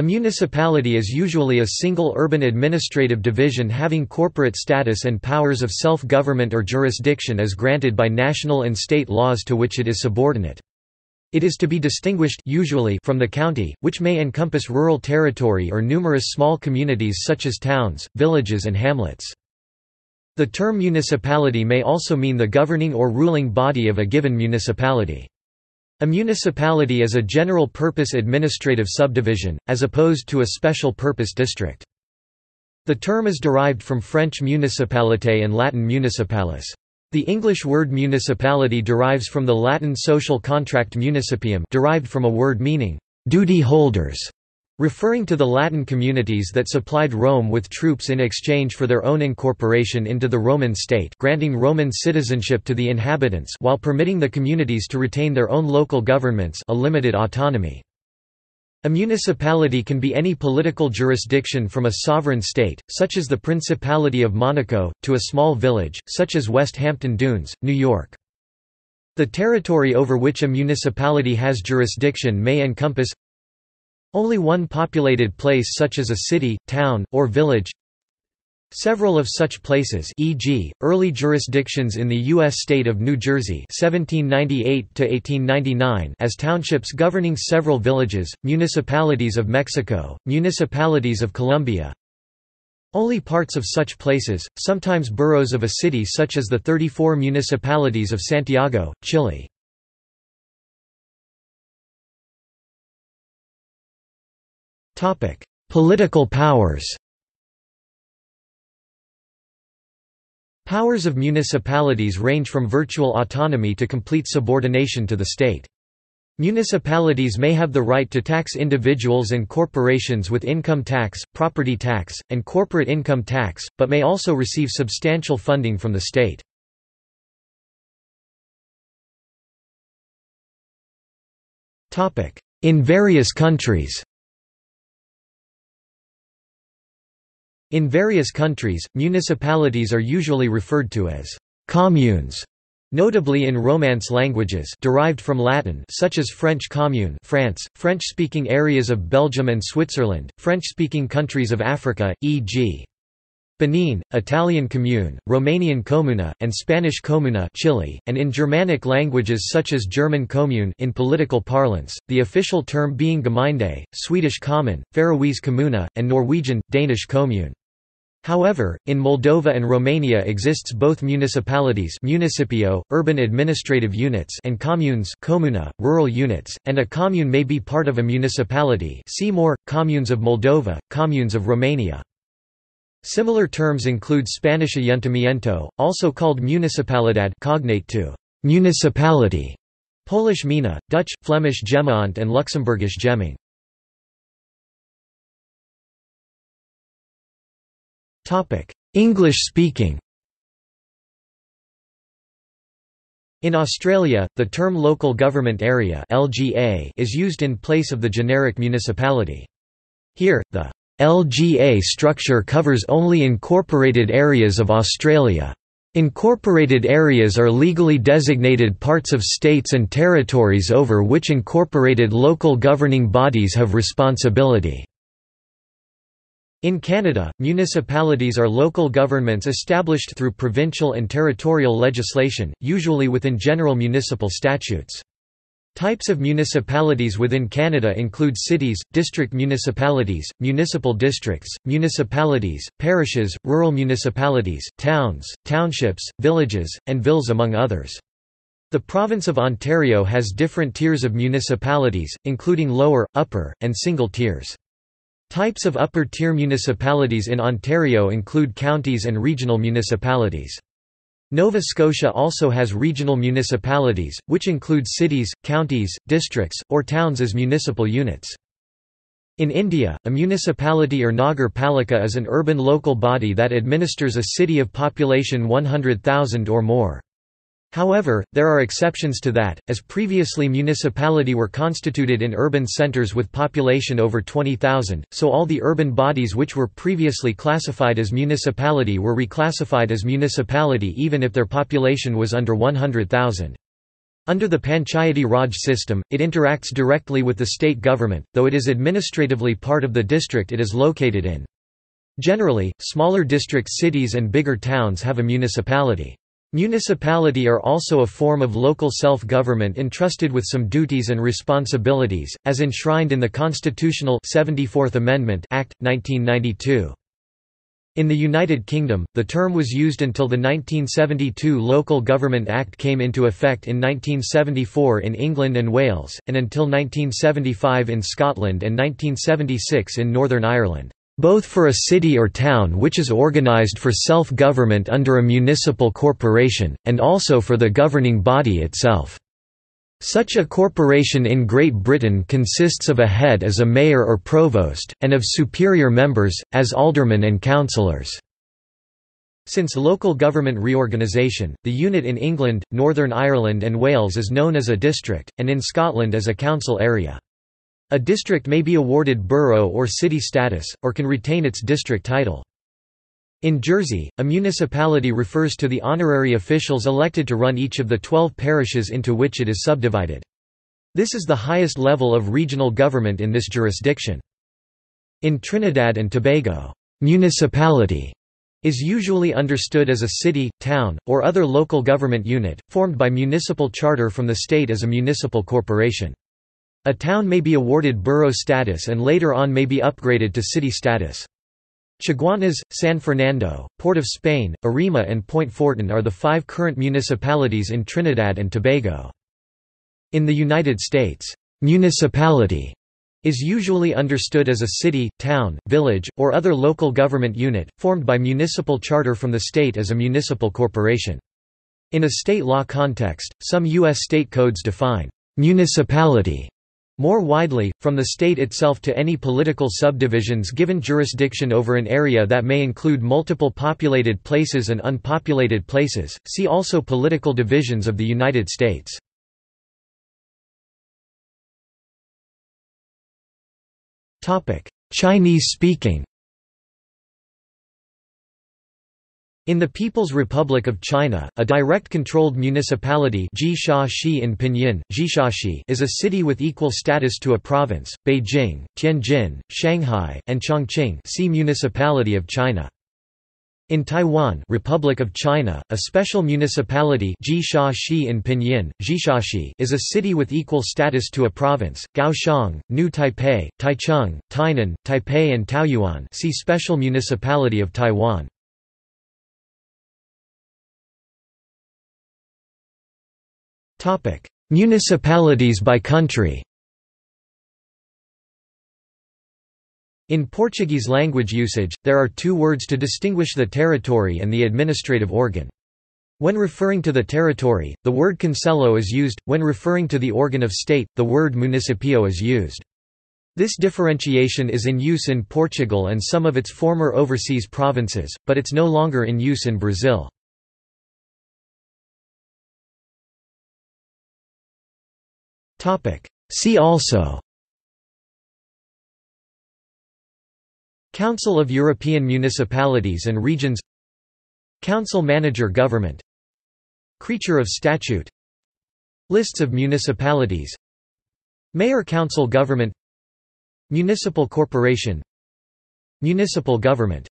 A municipality is usually a single urban administrative division having corporate status and powers of self-government or jurisdiction as granted by national and state laws to which it is subordinate. It is to be distinguished usually from the county, which may encompass rural territory or numerous small communities such as towns, villages and hamlets. The term municipality may also mean the governing or ruling body of a given municipality. A municipality is a general-purpose administrative subdivision, as opposed to a special-purpose district. The term is derived from French municipalité and Latin municipalis. The English word municipality derives from the Latin social contract municipium derived from a word meaning, duty holders referring to the Latin communities that supplied Rome with troops in exchange for their own incorporation into the Roman state granting Roman citizenship to the inhabitants while permitting the communities to retain their own local governments a limited autonomy. A municipality can be any political jurisdiction from a sovereign state, such as the Principality of Monaco, to a small village, such as West Hampton Dunes, New York. The territory over which a municipality has jurisdiction may encompass only one populated place such as a city, town, or village Several of such places e.g., early jurisdictions in the U.S. state of New Jersey 1798 as townships governing several villages, municipalities of Mexico, municipalities of Colombia, only parts of such places, sometimes boroughs of a city such as the 34 municipalities of Santiago, Chile. Political powers Powers of municipalities range from virtual autonomy to complete subordination to the state. Municipalities may have the right to tax individuals and corporations with income tax, property tax, and corporate income tax, but may also receive substantial funding from the state. In various countries In various countries, municipalities are usually referred to as communes, notably in Romance languages derived from Latin such as French commune France, French-speaking areas of Belgium and Switzerland, French-speaking countries of Africa, e.g. Benin, Italian commune, Romanian comuna, and Spanish comuna Chile, and in Germanic languages such as German commune in political parlance, the official term being Gemeinde, Swedish Kommun, Faroese Kommuna, and Norwegian, Danish Kommune. However, in Moldova and Romania exists both municipalities municipio, urban administrative units and communes comuna, rural units, and a commune may be part of a municipality see more, communes of Moldova, communes of Romania. Similar terms include Spanish ayuntamiento, also called municipalidad cognate to municipality, Polish gmina, Dutch, Flemish Gemeente and Luxembourgish Gemeente. English speaking In Australia, the term local government area (LGA) is used in place of the generic municipality. Here, the LGA structure covers only incorporated areas of Australia. Incorporated areas are legally designated parts of states and territories over which incorporated local governing bodies have responsibility. In Canada, municipalities are local governments established through provincial and territorial legislation, usually within general municipal statutes. Types of municipalities within Canada include cities, district municipalities, municipal districts, municipalities, parishes, rural municipalities, towns, townships, villages, and villes among others. The province of Ontario has different tiers of municipalities, including lower, upper, and single tiers. Types of upper-tier municipalities in Ontario include counties and regional municipalities. Nova Scotia also has regional municipalities, which include cities, counties, districts, or towns as municipal units. In India, a municipality or Nagar Palika is an urban local body that administers a city of population 100,000 or more. However, there are exceptions to that, as previously municipality were constituted in urban centres with population over 20,000, so all the urban bodies which were previously classified as municipality were reclassified as municipality even if their population was under 100,000. Under the Panchayati Raj system, it interacts directly with the state government, though it is administratively part of the district it is located in. Generally, smaller district cities and bigger towns have a municipality. Municipality are also a form of local self-government entrusted with some duties and responsibilities, as enshrined in the constitutional 74th Amendment Act, 1992. In the United Kingdom, the term was used until the 1972 Local Government Act came into effect in 1974 in England and Wales, and until 1975 in Scotland and 1976 in Northern Ireland, both for a city or town which is organised for self-government under a municipal corporation, and also for the governing body itself. Such a corporation in Great Britain consists of a head as a mayor or provost, and of superior members, as aldermen and councillors. Since local government reorganisation, the unit in England, Northern Ireland and Wales is known as a district, and in Scotland as a council area. A district may be awarded borough or city status, or can retain its district title. In Jersey, a municipality refers to the honorary officials elected to run each of the 12 parishes into which it is subdivided. This is the highest level of regional government in this jurisdiction. In Trinidad and Tobago, municipality is usually understood as a city, town, or other local government unit, formed by municipal charter from the state as a municipal corporation. A town may be awarded borough status and later on may be upgraded to city status. Chaguanas, San Fernando, Port of Spain, Arima and Point Fortin are the five current municipalities in Trinidad and Tobago. In the United States, municipality is usually understood as a city, town, village, or other local government unit, formed by municipal charter from the state as a municipal corporation. In a state law context, some U.S. state codes define municipality more widely, from the state itself to any political subdivisions given jurisdiction over an area that may include multiple populated places and unpopulated places, see also Political divisions of the United States. Chinese In the People's Republic of China, a direct-controlled municipality in Pinyin, is a city with equal status to a province, Beijing, Tianjin, Shanghai, and Chongqing see Municipality of China. In Taiwan Republic of China, a special municipality in Pinyin, is a city with equal status to a province, Kaohsiung, New Taipei, Taichung, Tainan, Taipei and Taoyuan see Special Municipality of Taiwan. Topic: Municipalities by country. In Portuguese language usage, there are two words to distinguish the territory and the administrative organ. When referring to the territory, the word concelho is used, when referring to the organ of state, the word municipio is used. This differentiation is in use in Portugal and some of its former overseas provinces, but it's no longer in use in Brazil. See also. Council of European Municipalities and Regions. Council Manager Government. Creature of Statute. Lists of municipalities. Mayor Council Government. Municipal Corporation. Municipal Government